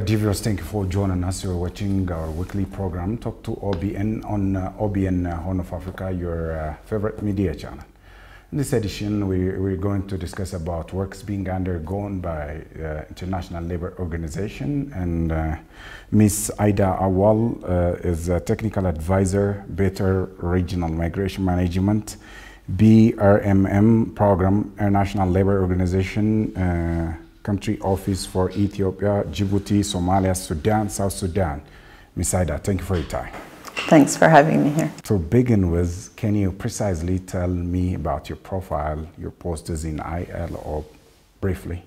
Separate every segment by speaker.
Speaker 1: Viewers, thank you for joining us. You're watching our weekly program, Talk to OBN on uh, OBN uh, Horn of Africa, your uh, favorite media channel. In this edition, we, we're going to discuss about works being undergone by uh, International Labour Organization and uh, Miss Aida Awel uh, is a technical advisor, Better Regional Migration Management, BRMM program, International Labour Organization, uh, country office for Ethiopia, Djibouti, Somalia, Sudan, South Sudan. Miss Aida, thank you for your time.
Speaker 2: Thanks for having me here.
Speaker 1: To begin with, can you precisely tell me about your profile, your posters in ILO briefly?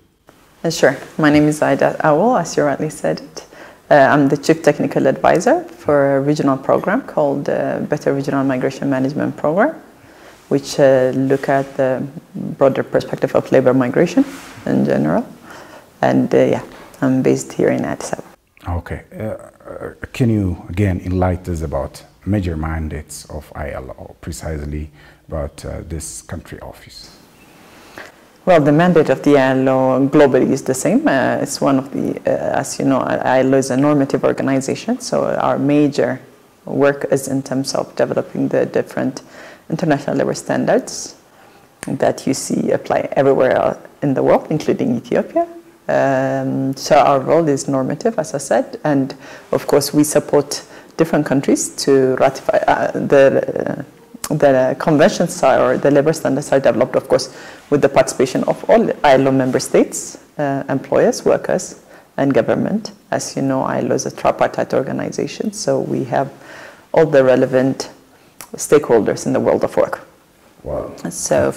Speaker 2: Uh, sure. My name is Aida Awel, as you rightly said it. Uh, I'm the Chief Technical Advisor for a regional program called uh, Better Regional Migration Management Program, which uh, look at the broader perspective of labor migration in general. And uh, yeah, I'm based here in Addis Ababa.
Speaker 1: Okay. Uh, uh, can you again enlighten us about major mandates of ILO, precisely about uh, this country office?
Speaker 2: Well, the mandate of the ILO globally is the same. Uh, it's one of the, uh, as you know, ILO is a normative organization, so our major work is in terms of developing the different international labor standards that you see apply everywhere in the world, including Ethiopia. Um, so our role is normative, as I said, and of course we support different countries to ratify uh, the, uh, the conventions are, or the labor standards are developed, of course, with the participation of all ILO member states, uh, employers, workers, and government. As you know, ILO is a tripartite organization, so we have all the relevant stakeholders in the world of work.
Speaker 1: Wow.
Speaker 2: So,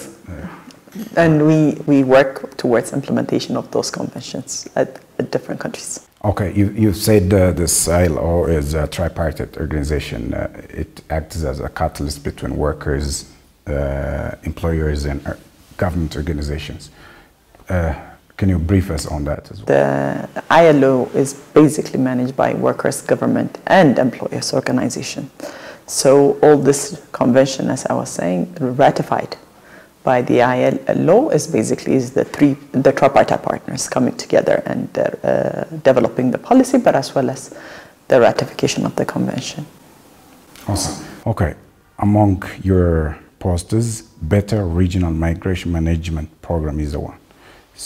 Speaker 2: and we, we work towards implementation of those conventions at, at different countries.
Speaker 1: Okay, you, you said uh, this ILO is a tripartite organization. Uh, it acts as a catalyst between workers, uh, employers, and uh, government organizations. Uh, can you brief us on that as well?
Speaker 2: The ILO is basically managed by workers, government, and employers organization. So all this convention, as I was saying, ratified by the ILO is basically is the three the tripartite partners coming together and uh, developing the policy, but as well as the ratification of the convention.
Speaker 1: Awesome. Okay, among your posters, Better Regional Migration Management Program is the one.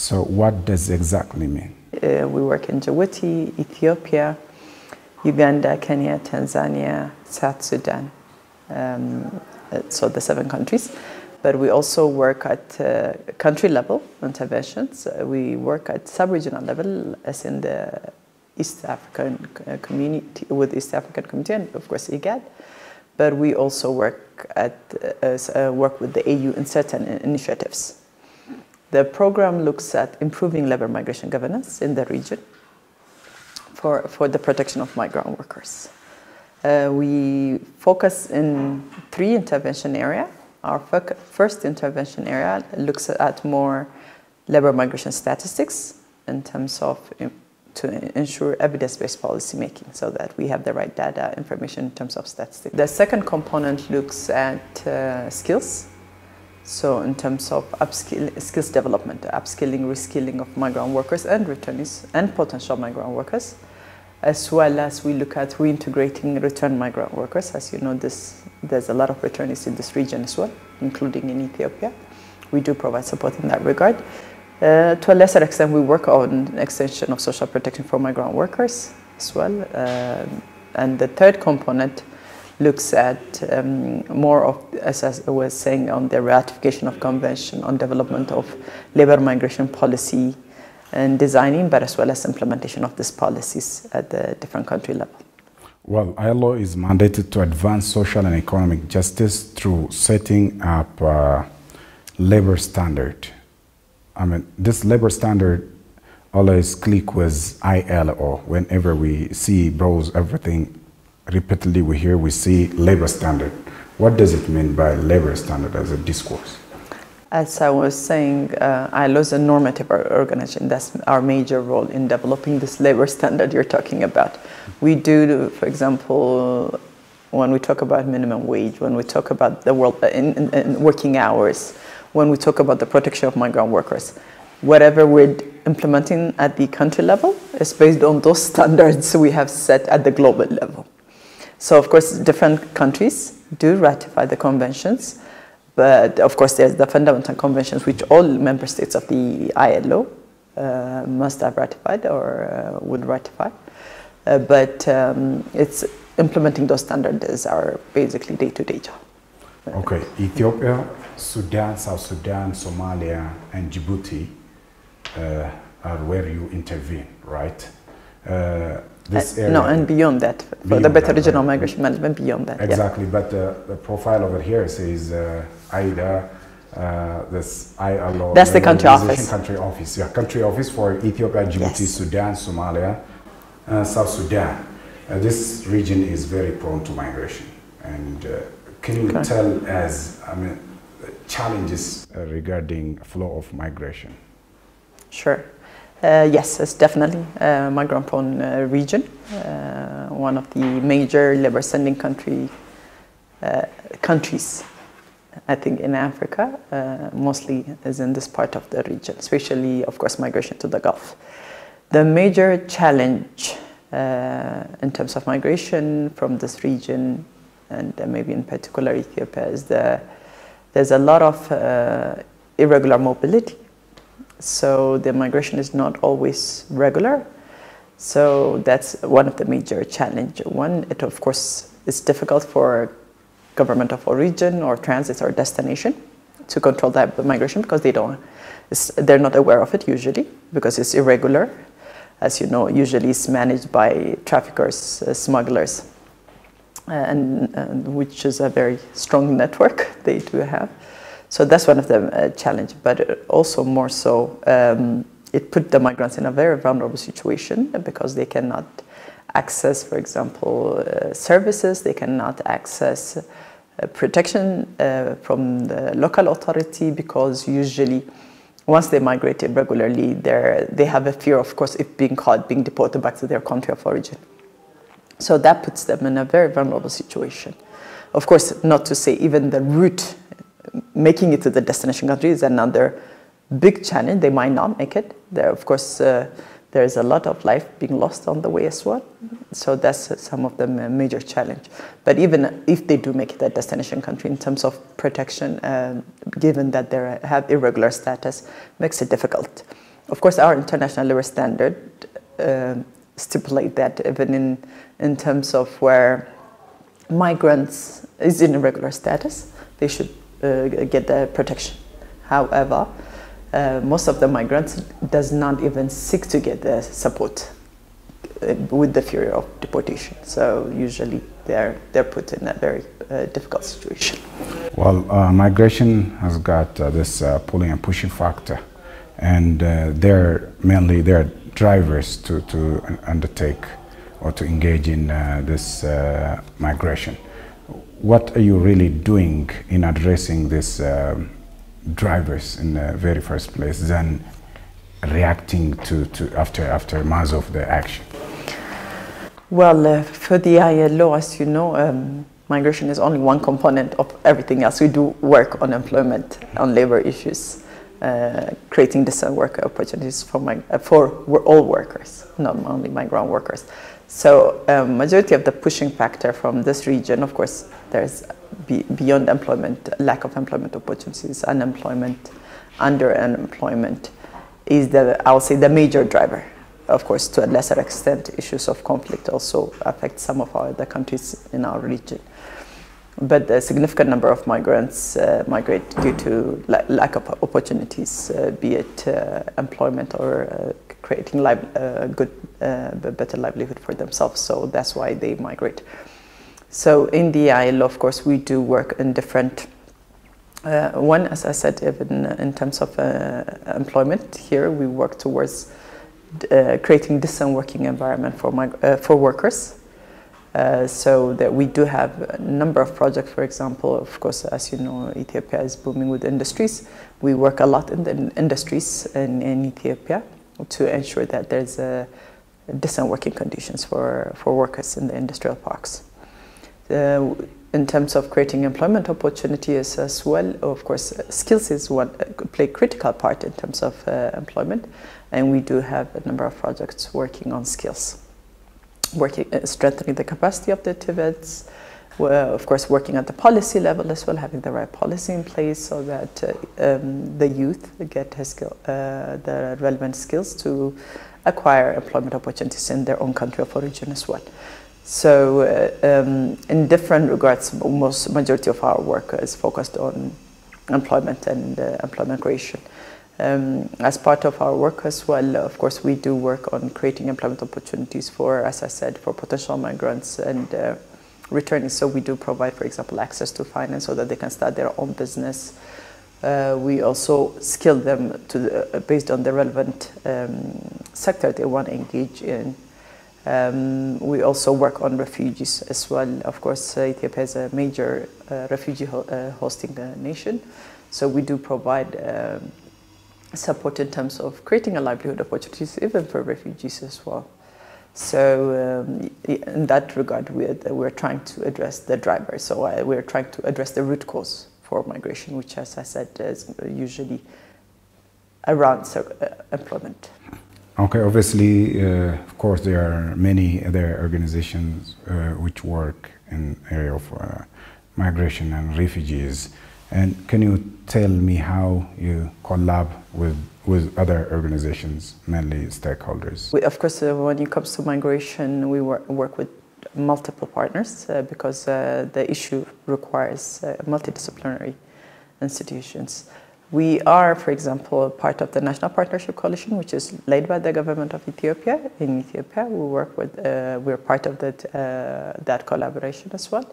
Speaker 1: So what does exactly mean?
Speaker 2: Uh, we work in Djibouti, Ethiopia, Uganda, Kenya, Tanzania, South Sudan. Um, so the seven countries but we also work at uh, country level interventions. Uh, we work at sub-regional level, as in the East African community, with East African community, and of course IGAD. But we also work at uh, work with the AU in certain initiatives. The program looks at improving labor migration governance in the region for, for the protection of migrant workers. Uh, we focus in three intervention areas our first intervention area looks at more labor migration statistics in terms of to ensure evidence-based policy making so that we have the right data information in terms of statistics. The second component looks at uh, skills. So in terms of upskill, skills development, upskilling, reskilling of migrant workers and returnees and potential migrant workers as well as we look at reintegrating return migrant workers. As you know, this, there's a lot of returnees in this region as well, including in Ethiopia. We do provide support in that regard. Uh, to a lesser extent, we work on extension of social protection for migrant workers as well. Uh, and the third component looks at um, more of, as I was saying, on the ratification of convention on development of labor migration policy in designing, but as well as implementation of these policies at the different country level.
Speaker 1: Well, ILO is mandated to advance social and economic justice through setting up a labor standard. I mean, this labor standard always click with ILO. Whenever we see bros, everything repeatedly we hear, we see labor standard. What does it mean by labor standard as a discourse?
Speaker 2: As I was saying, uh, ILO is a normative organization. That's our major role in developing this labor standard you're talking about. We do, for example, when we talk about minimum wage, when we talk about the world uh, in, in, in working hours, when we talk about the protection of migrant workers, whatever we're implementing at the country level is based on those standards we have set at the global level. So of course, different countries do ratify the conventions, but of course there's the fundamental conventions which all member states of the ILO uh, must have ratified or uh, would ratify. Uh, but um, it's implementing those standards our basically day-to-day job.
Speaker 1: Okay, Ethiopia, Sudan, South Sudan, Somalia, and Djibouti uh, are where you intervene, right? Uh,
Speaker 2: this area, no, and beyond that, for beyond the better that, regional right? migration management, beyond that.
Speaker 1: Exactly, yeah. but uh, the profile over here says uh, AIDA, uh, this ILO.
Speaker 2: That's the country office.
Speaker 1: Country office, yeah, country office for Ethiopia, Djibouti, yes. Sudan, Somalia, uh, South Sudan. Uh, this region is very prone to migration, and uh, can you okay. tell us, I mean, challenges regarding flow of migration?
Speaker 2: Sure. Uh, yes, it's definitely a migrant-prone uh, region. Uh, one of the major labor-sending country countries, I think, in Africa, mostly is in this part of the region, especially, of course, migration to the Gulf. The major challenge in terms of migration from this region, and maybe in particular Ethiopia, is the there's a lot of irregular mobility so the migration is not always regular. So that's one of the major challenge. One, it of course is difficult for government of origin or transit or destination to control that migration because they don't, they're not aware of it usually because it's irregular. As you know, usually it's managed by traffickers, uh, smugglers, and, and, which is a very strong network they do have. So that's one of the uh, challenge, but also more so, um, it put the migrants in a very vulnerable situation because they cannot access, for example, uh, services, they cannot access uh, protection uh, from the local authority because usually once they migrate irregularly, they have a fear, of course, if being caught, being deported back to their country of origin. So that puts them in a very vulnerable situation. Of course, not to say even the route making it to the destination country is another big challenge. They might not make it. There, of course, uh, there's a lot of life being lost on the way as well. So that's some of the major challenge. But even if they do make it a destination country in terms of protection, uh, given that they have irregular status, makes it difficult. Of course, our international labor standard uh, stipulate that even in, in terms of where migrants is in irregular status, they should uh, get the protection. However, uh, most of the migrants does not even seek to get the support uh, with the fear of deportation. So usually they're they're put in a very uh, difficult situation.
Speaker 1: Well, uh, migration has got uh, this pulling and pushing factor, and they're mainly they're drivers to to undertake or to engage in this migration what are you really doing in addressing these um, drivers in the very first place than reacting to, to after after months of the action?
Speaker 2: Well, uh, for the ILO, as you know, um, migration is only one component of everything else. We do work on employment, on labor issues, uh, creating decent work opportunities for, my, uh, for all workers, not only migrant workers. So um, majority of the pushing factor from this region, of course, there's be beyond employment, lack of employment opportunities, unemployment, underemployment is the, I'll say the major driver. Of course, to a lesser extent, issues of conflict also affect some of our, the countries in our region. But a significant number of migrants uh, migrate due to la lack of opportunities, uh, be it uh, employment or uh, creating li uh, good, uh, better livelihood for themselves. So that's why they migrate. So in the ILO, of course, we do work in different. one, as I said, even in terms of employment, here we work towards creating decent working environment for for workers uh, so that we do have a number of projects, for example, of course, as you know, Ethiopia is booming with industries. We work a lot in the industries in, in Ethiopia to ensure that there's a decent working conditions for, for workers in the industrial parks. Uh, in terms of creating employment opportunities as well, of course, skills is one play critical part in terms of uh, employment, and we do have a number of projects working on skills, working uh, strengthening the capacity of the TVETs, well, of course, working at the policy level as well, having the right policy in place so that uh, um, the youth get skill, uh, the relevant skills to acquire employment opportunities in their own country of origin as well. So, uh, um, in different regards, most majority of our work is focused on employment and uh, employment creation. Um, as part of our work as well, of course, we do work on creating employment opportunities for, as I said, for potential migrants and uh, returning. So we do provide, for example, access to finance so that they can start their own business. Uh, we also skill them to the, uh, based on the relevant um, sector they want to engage in. Um, we also work on refugees as well. Of course, uh, Ethiopia is a major uh, refugee ho uh, hosting uh, nation, so we do provide um, support in terms of creating a livelihood opportunities even for refugees as well. So um, in that regard, we're, we're trying to address the driver. So uh, we're trying to address the root cause for migration, which, as I said, is usually around uh, employment.
Speaker 1: Okay, obviously, uh, of course, there are many other organizations uh, which work in area of uh, migration and refugees. And can you tell me how you collab with, with other organizations, mainly stakeholders?
Speaker 2: We, of course, uh, when it comes to migration, we work, with multiple partners uh, because uh, the issue requires uh, multidisciplinary institutions. We are, for example, part of the National Partnership Coalition, which is led by the government of Ethiopia. In Ethiopia, we work with, uh, we're part of that, uh, that collaboration as well.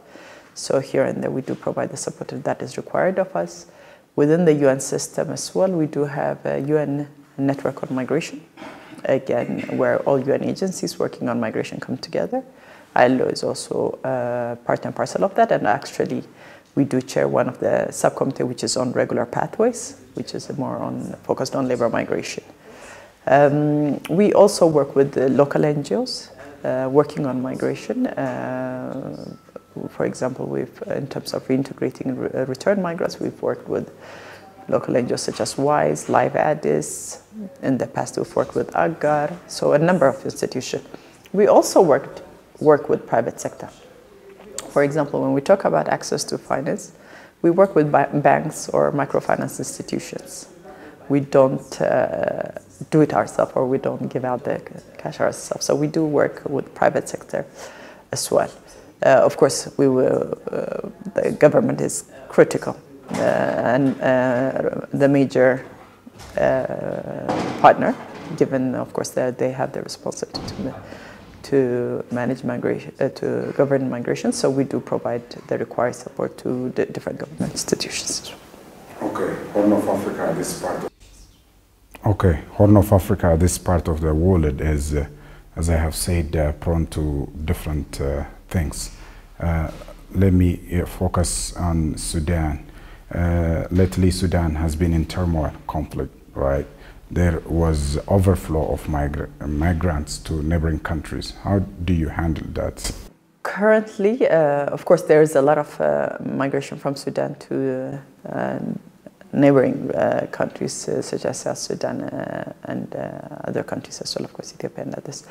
Speaker 2: So here and there we do provide the support that is required of us. Within the UN system as well, we do have a UN network on migration, again, where all UN agencies working on migration come together. ILO is also uh, part and parcel of that, and actually we do chair one of the subcommittee which is on regular pathways, which is more on focused on labor migration. Um, we also work with the local NGOs uh, working on migration. Uh, for example, we've, in terms of reintegrating re uh, return migrants, we've worked with local NGOs such as WISE, Live Addis. In the past, we've worked with AGAR, so a number of institutions. We also worked work with private sector. For example, when we talk about access to finance, we work with banks or microfinance institutions. We don't uh, do it ourselves or we don't give out the cash ourselves. So we do work with private sector as well. Uh, of course, we will, uh, the government is critical uh, and the major partner, given, of course, that they have the responsibility to, to manage migration, to govern migration. So we do provide the required support to the different government institutions.
Speaker 1: Okay, Horn of Africa, this part. Of okay, Horn of Africa, this part of the world is, uh, as I have said, uh, prone to different uh, things. Uh, let me uh, focus on Sudan. Uh, lately, Sudan has been in turmoil, conflict, right? There was overflow of migra migrants to neighboring countries. How do you handle that?
Speaker 2: Currently, uh, of course, there is a lot of uh, migration from Sudan to uh, neighboring countries such as South Sudan and other countries as well, of course, Ethiopia and others.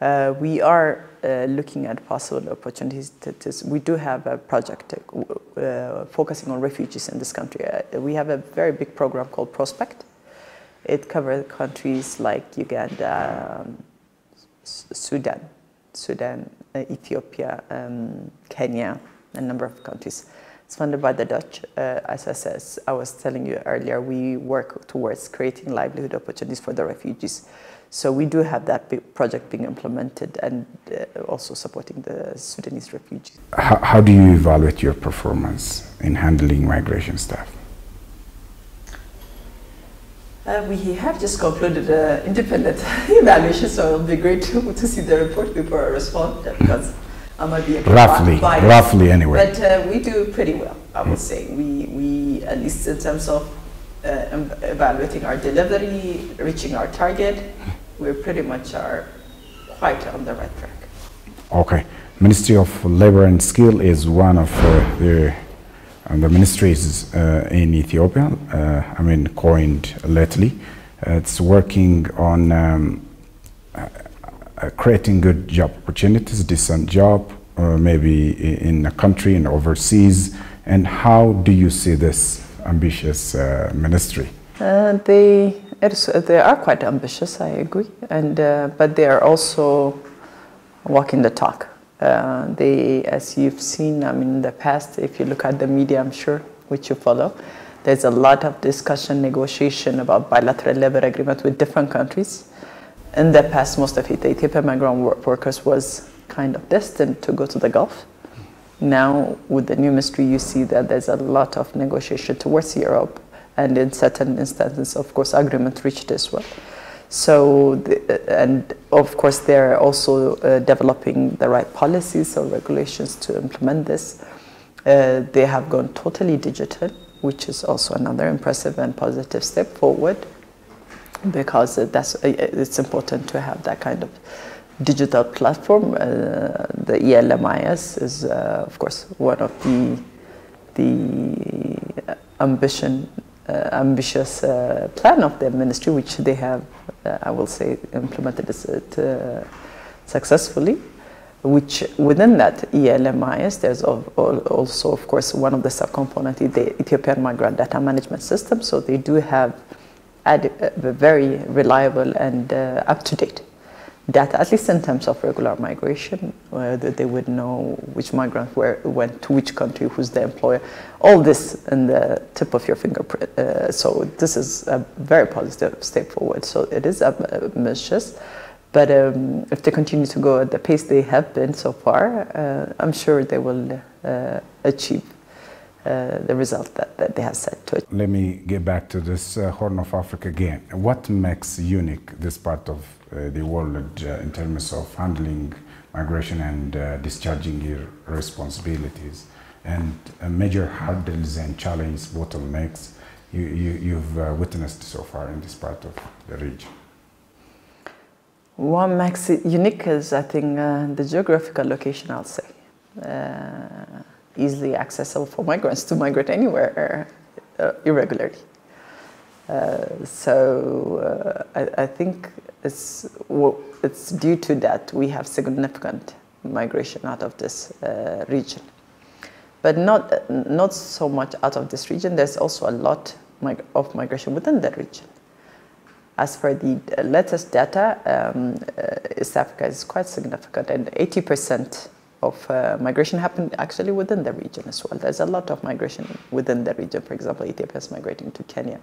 Speaker 2: Uh, we are uh, looking at possible opportunities. To, to, we do have a project uh, focusing on refugees in this country. Uh, we have a very big program called Prospect. It covers countries like Uganda, um, Sudan, Sudan, uh, Ethiopia, um, Kenya, a number of countries. It's funded by the Dutch. Uh, as I, says, I was telling you earlier, we work towards creating livelihood opportunities for the refugees. So we do have that project being implemented and uh, also supporting the Sudanese refugees.
Speaker 1: How, how, do you evaluate your performance in handling migration staff?
Speaker 2: Uh, we have just concluded an independent evaluation, so it'll be great to, to see the report before I respond because I might be a
Speaker 1: roughly, biased. roughly anyway.
Speaker 2: But uh, we do pretty well, I would say. We, we at least in terms of uh, evaluating our delivery, reaching our target, we pretty much are quite on the right track.
Speaker 1: Okay. Ministry of Labor and Skill is one of uh, the and the ministry is uh, in Ethiopia. Uh, I mean, coined lately. it's working on um, creating good job opportunities, decent job, maybe in a country and overseas. And how do you see this ambitious ministry?
Speaker 2: They they are quite ambitious, I agree, and uh, but they are also walking the talk. Uh, they, as you've seen, I mean, in the past, if you look at the media, I'm sure, which you follow, there's a lot of discussion, negotiation about bilateral labor agreement with different countries. In the past, most of it, the Ethiopian migrant workers was kind of destined to go to the Gulf. Now, with the new ministry, you see that there's a lot of negotiation towards Europe, and in certain instances, of course, agreement reached as well. So, the, and of course, they're also uh, developing the right policies or regulations to implement this. Uh, they have gone totally digital, which is also another impressive and positive step forward because that's, uh, it's important to have that kind of digital platform. Uh, the ELMIS is, uh, of course, one of the, the ambition uh, ambitious uh, plan of their ministry, which they have, uh, I will say, implemented it successfully. Which within that ELMIS, there's also, of course, one of the subcomponents, the Ethiopian Migrant Data Management System. So they do have a very reliable and up-to-date data, at least in terms of regular migration, whether they would know which migrant where, went to which country, who's the employer, all this in the tip of your fingerprint. Uh, so this is a very positive step forward. So it is ambitious, but um, if they continue to go at the pace they have been so far, uh, I'm sure they will uh, achieve uh, the result that, that they have set to it.
Speaker 1: Let me get back to this uh, Horn of Africa again. What makes unique this part of the world uh, in terms of handling migration and uh, discharging your responsibilities? And major hurdles and challenges, bottlenecks you, you, you've witnessed so far in this part of the region?
Speaker 2: What makes it unique is, I think, the geographical location, I'll say easily accessible for migrants to migrate anywhere uh, irregularly. Uh, so uh, I, I, think it's, well, it's due to that we have significant migration out of this uh, region. But not, not so much out of this region, there's also a lot of migration within that region. As for the latest data, um, uh, East Africa is quite significant, and 80% of uh, migration happened actually within the region as well. There's a lot of migration within the region. For example, Ethiopia is migrating to Kenya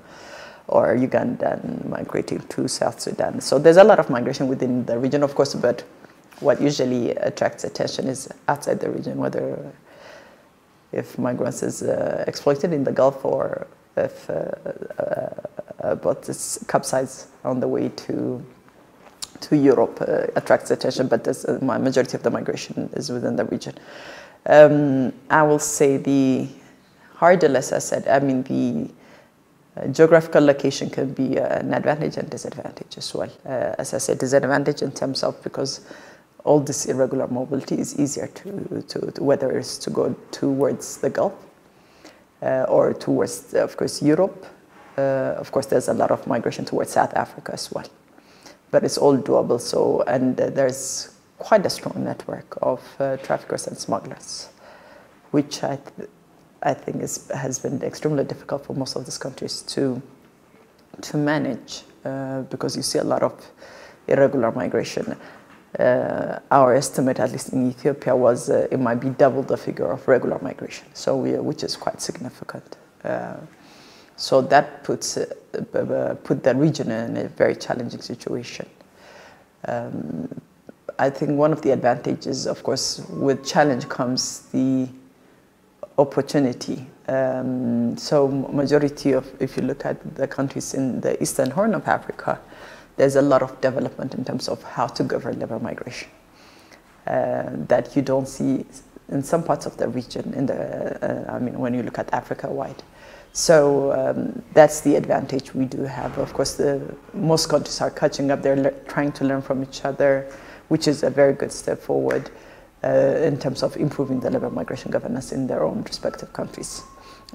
Speaker 2: or Uganda and migrating to South Sudan. So there's a lot of migration within the region, of course, but what usually attracts attention is outside the region, whether if migrants is uh, exploited in the Gulf or if uh, uh, uh is capsize on the way to to Europe uh, attracts attention, but the uh, majority of the migration is within the region. Um, I will say the hurdle, as I said, I mean the geographical location can be uh, an advantage and disadvantage as well. Uh, as I said, disadvantage in terms of because all this irregular mobility is easier to, to, to whether it's to go towards the Gulf uh, or towards, of course, Europe. of course, there's a lot of migration towards South Africa as well but it's all doable. So, and uh, there's quite a strong network of uh, traffickers and smugglers, which I, I think is, has been extremely difficult for most of these countries to, to manage uh, because you see a lot of irregular migration. Uh, our estimate, at least in Ethiopia, was uh, it might be double the figure of regular migration, so we, which is quite significant. Uh, so that puts, uh, put the region in a very challenging situation. Um, I think one of the advantages, of course, with challenge comes the opportunity. Um, so majority of, if you look at the countries in the Eastern Horn of Africa, there's a lot of development in terms of how to govern labor migration uh, that you don't see in some parts of the region, in the, uh, I mean, when you look at Africa wide. So um, that's the advantage we do have. Of course, the, most countries are catching up. They're trying to learn from each other, which is a very good step forward. Uh, in terms of improving the labor migration governance in their own respective countries.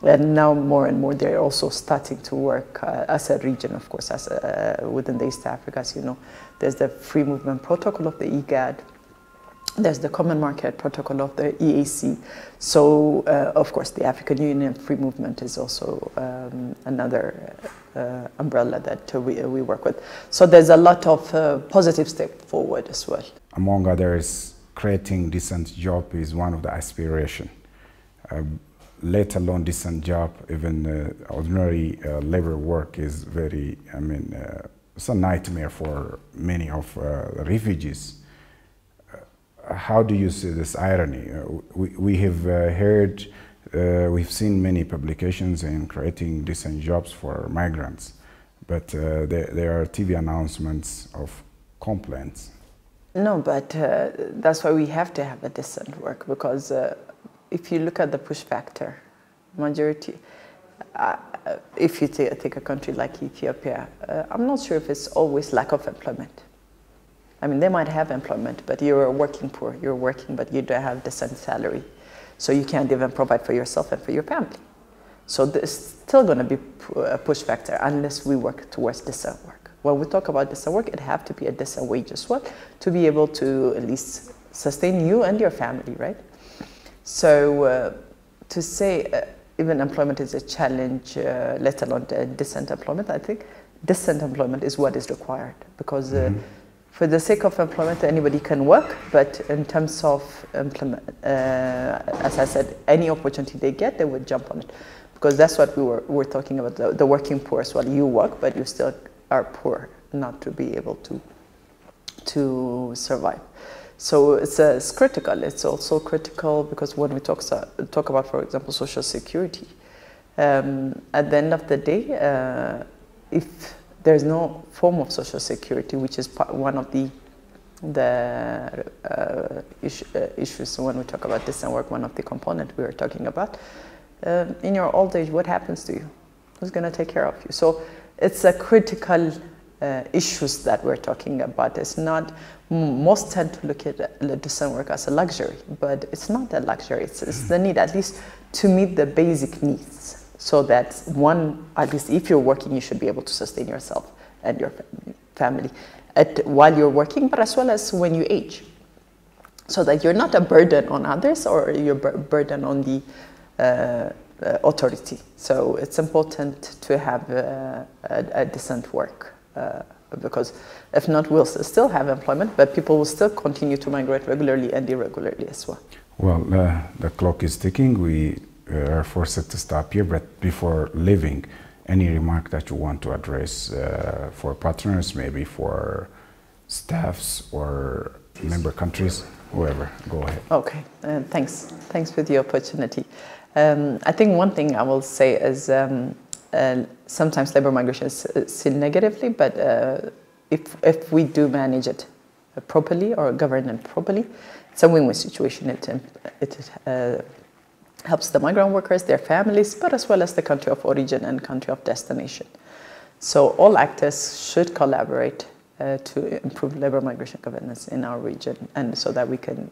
Speaker 2: And now more and more they're also starting to work uh, as a region, of course, as uh, within the East Africa. As you know, there's the Free Movement Protocol of the IGAD, there's the Common Market Protocol of the EAC. So, uh, of course, the African Union Free Movement is also um, another uh, umbrella that we, we work with. So there's a lot of uh, positive step forward as well.
Speaker 1: Among others, creating decent job is one of the aspiration. Um, let alone decent job, even uh, ordinary uh, labor work is very, I mean, uh, it's a nightmare for many of refugees how do you see this irony? Uh, we, we have uh, heard, uh, we've seen many publications in creating decent jobs for migrants, but uh, there, there, are TV announcements of complaints.
Speaker 2: No, but uh, that's why we have to have a decent work because uh, if you look at the push factor, majority, if you take a country like Ethiopia, I'm not sure if it's always lack of employment I mean, they might have employment, but you're working poor. You're working, but you don't have decent salary. So you can't even provide for yourself and for your family. So there's still going to be a push factor unless we work towards decent work. When we talk about decent work, it have to be a decent wage as well to be able to at least sustain you and your family, right? So uh, to say uh, even employment is a challenge, uh, let alone decent employment, I think decent employment is what is required because mm -hmm for the sake of employment, anybody can work, but in terms of employment, uh, as I said, any opportunity they get, they would jump on it. Because that's what we were, were talking about, the, the working poor as well. You work, but you still are poor, not to be able to, to survive. So it's, uh, it's critical. It's also critical because when we talk, talk about, for example, social security, um, at the end of the day, uh, if there's no form of social security, which is part, one of the the uh, uh, issues when we talk about decent work, one of the components we were talking about. Uh, in your old age, what happens to you? Who's going to take care of you? So it's a critical uh, issues that we're talking about. It's not, most tend to look at decent work as a luxury, but it's not a luxury. It's, it's the need, at least to meet the basic needs so that one, at least if you're working, you should be able to sustain yourself and your family at, while you're working, but as well as when you age. So that you're not a burden on others or you're a burden on the uh, uh, authority. So it's important to have uh, a, a, decent work uh, because if not, we'll still have employment, but people will still continue to migrate regularly and irregularly as well.
Speaker 1: Well, uh, the clock is ticking. We uh, are forced to stop here, but before leaving, any remark that you want to address uh, for partners, maybe for staffs or member countries, whoever, go ahead.
Speaker 2: Okay, uh, thanks. Thanks for the opportunity. Um, I think one thing I will say is um, uh, sometimes labor migration is seen negatively, but uh, if, if we do manage it properly or govern it properly, it's a win-win situation. It, it uh, helps the migrant workers, their families, but as well as the country of origin and country of destination. So all actors should collaborate uh, to improve labor migration governance in our region and so that we can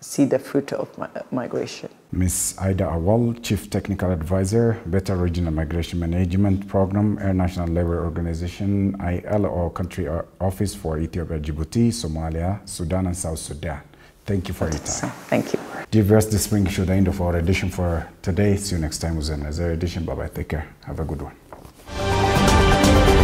Speaker 2: see the fruit of mi migration.
Speaker 1: Ms. Aida Awel, Chief Technical Advisor, Better Regional Migration Management Program, International Labor Organization, ILO Country Office for Ethiopia, Djibouti, Somalia, Sudan, and South Sudan. Thank you for your time.
Speaker 2: Thank you.
Speaker 1: Dear viewers, this brings to the end of our edition for today. See you next time with another edition. Bye bye. Take care. Have a good one.